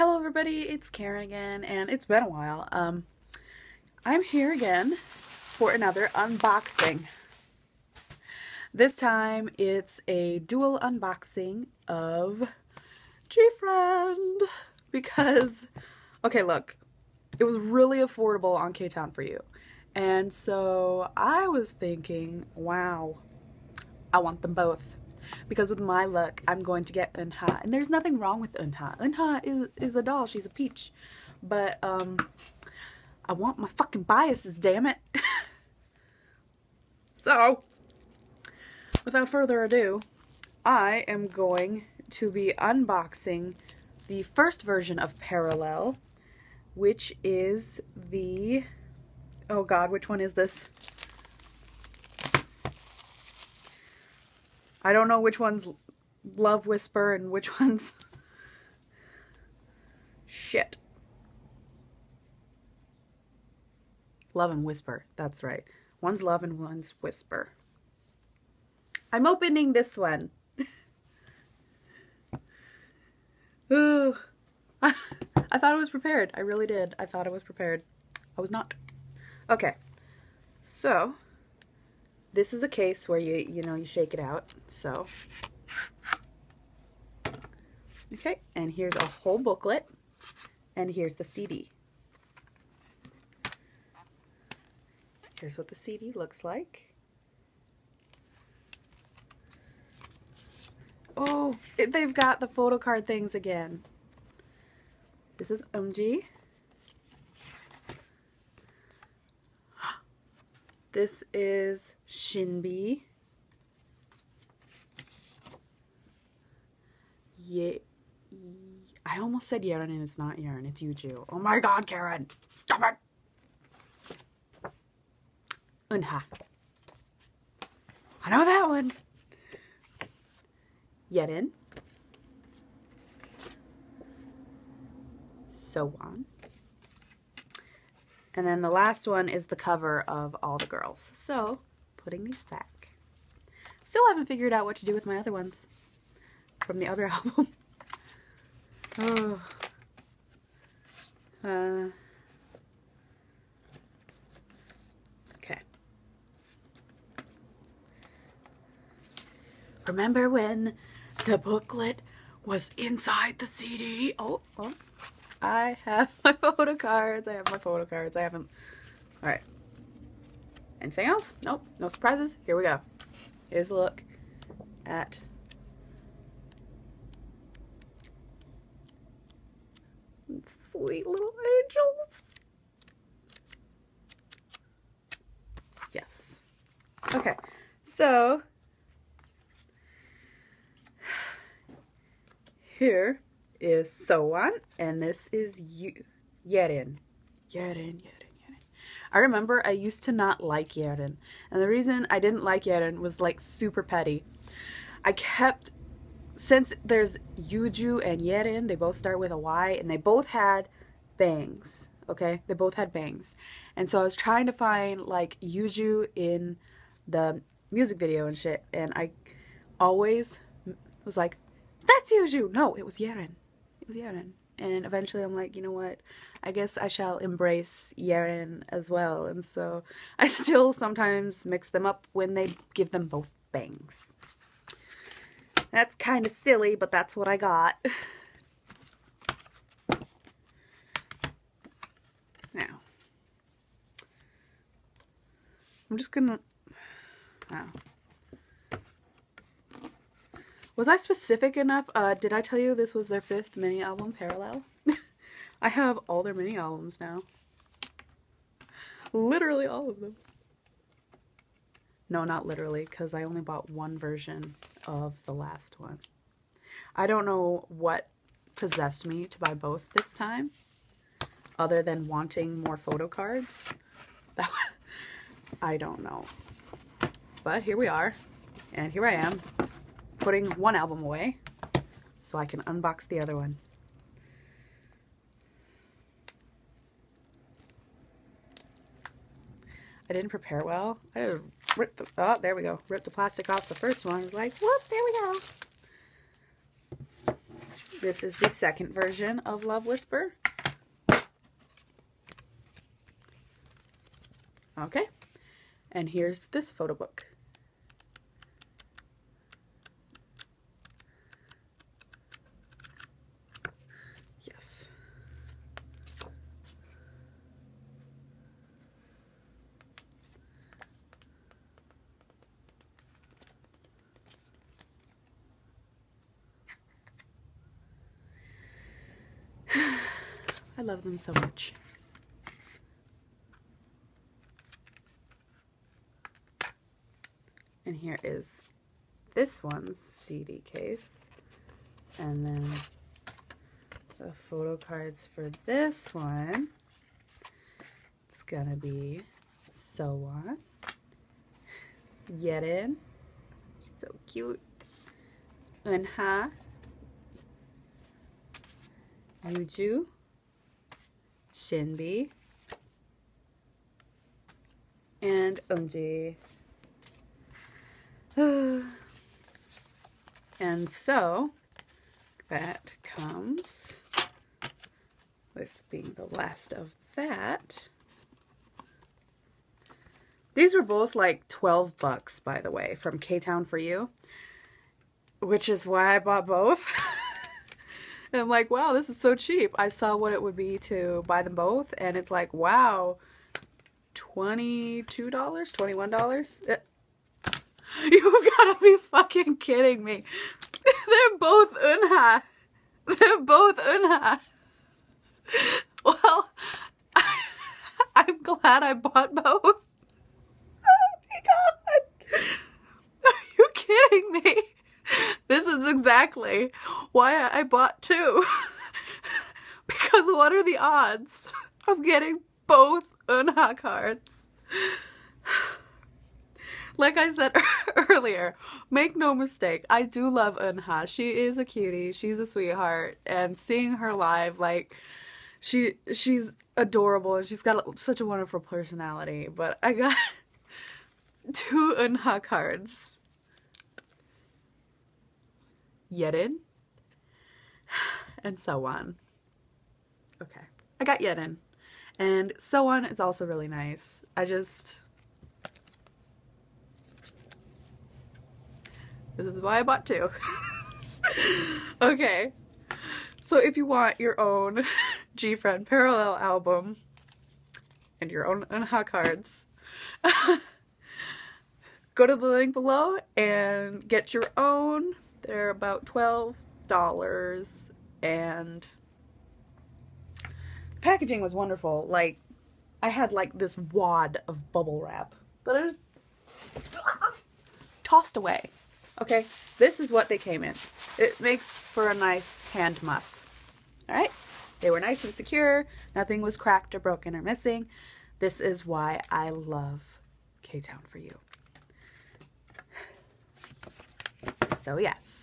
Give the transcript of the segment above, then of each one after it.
Hello everybody, it's Karen again, and it's been a while. Um, I'm here again for another unboxing. This time it's a dual unboxing of G-Friend because, okay look, it was really affordable on K-Town for you. And so I was thinking, wow, I want them both because with my luck, I'm going to get Eunha. And there's nothing wrong with Eunha. Eunha is, is a doll. She's a peach. But, um, I want my fucking biases, damn it. so, without further ado, I am going to be unboxing the first version of Parallel, which is the, oh god, which one is this? I don't know which one's Love Whisper and which one's shit. Love and Whisper, that's right. One's Love and one's Whisper. I'm opening this one. Ooh. I, I thought I was prepared. I really did. I thought I was prepared. I was not. Okay. So, this is a case where you, you know, you shake it out. So, okay, and here's a whole booklet, and here's the CD. Here's what the CD looks like. Oh, they've got the photo card things again. This is Umji. This is SinB. Yeah, I almost said Yerin and it's not Yerin, it's Yuju. Oh my god, Karen! Stop it! Eunha. I know that one. Yerin. Sowon. And then the last one is the cover of All the Girls. So, putting these back. Still haven't figured out what to do with my other ones from the other album. oh. Uh. Okay. Remember when the booklet was inside the CD? Oh, oh. I have my photo cards. I have my photo cards. I haven't. All right. Anything else? Nope. No surprises. Here we go. Here's a look at sweet little angels. Yes. Okay. So here is Sowon, and this is Yerin. Yerin, Yerin, Yerin. I remember I used to not like Yerin, and the reason I didn't like Yerin was like super petty. I kept, since there's Yuju and Yerin, they both start with a Y, and they both had bangs, okay? They both had bangs. And so I was trying to find like Yuju in the music video and shit, and I always was like, that's Yuju! No, it was Yerin was Yerin. And eventually I'm like, you know what? I guess I shall embrace Yerin as well. And so I still sometimes mix them up when they give them both bangs. That's kind of silly, but that's what I got. Now, I'm just gonna, oh. Was I specific enough? Uh, did I tell you this was their fifth mini album, Parallel? I have all their mini albums now. Literally all of them. No, not literally, because I only bought one version of the last one. I don't know what possessed me to buy both this time, other than wanting more photo cards. I don't know. But here we are, and here I am, putting one album away so I can unbox the other one. I didn't prepare well. I just ripped the, oh, there we go. Ripped the plastic off the first one. Like, whoop, there we go. This is the second version of Love Whisper. Okay. And here's this photo book. Yes. I love them so much. And here is this one's CD case. And then the photo cards for this one. It's gonna be Sowon. Yerin. She's so cute. Eunha. Yuju. SinB. And um, Umji. and so that comes with being the last of that. These were both like 12 bucks, by the way, from K-Town for You, which is why I bought both. and I'm like, wow, this is so cheap. I saw what it would be to buy them both, and it's like, wow, $22, $21? Eh. You gotta be fucking kidding me. They're both Eunha. They're both Eunha. Well, I'm glad I bought both. Oh my god. Are you kidding me? Exactly why I bought two. because what are the odds of getting both Eunha cards? like I said earlier, make no mistake, I do love Eunha. She is a cutie. She's a sweetheart, and seeing her live, like she she's adorable and she's got such a wonderful personality. But I got two Eunha cards. Yerin and Sowon. Okay, I got Yerin, and Sowon It's also really nice. I just This is why I bought two. okay. So if you want your own GFriend parallel album and your own Eunha cards, go to the link below and get your own. They're about $12 and the packaging was wonderful. Like I had like this wad of bubble wrap that I just tossed away. Okay, this is what they came in. It makes for a nice hand muff. All right, they were nice and secure. Nothing was cracked or broken or missing. This is why I love K-Town for you. So yes.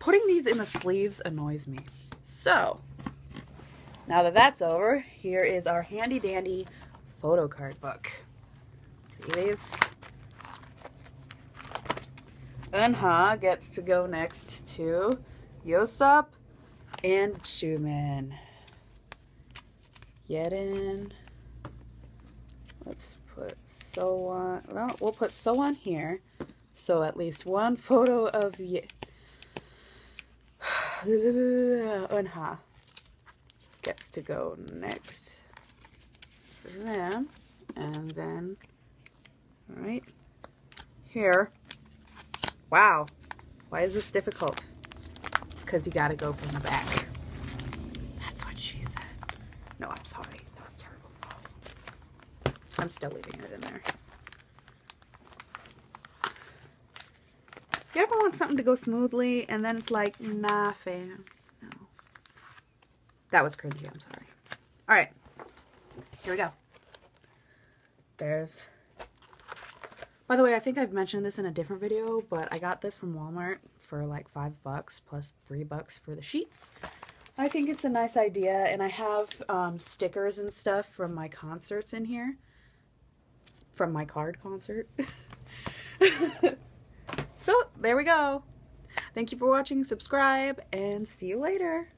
Putting these in the sleeves annoys me. So, now that that's over, here is our handy dandy photo card book. See these? Eunha gets to go next to Yeosap and Jimin. Yerin. Let's put Sowon. Well, we'll put Sowon here. So at least one photo of Ye Eunha gets to go next them. And then right here. Wow why is this difficult? It's because you got to go from the back. That's what she said. No I'm sorry I'm still leaving it in there you ever want something to go smoothly and then it's like nah fam no that was cringy I'm sorry all right here we go. There's, by the way, I think I've mentioned this in a different video, but I got this from Walmart for like five bucks plus three bucks for the sheets. I think it's a nice idea, and I have um, stickers and stuff from my concerts in here. From my card concert. So there we go. Thank you for watching, subscribe, and see you later.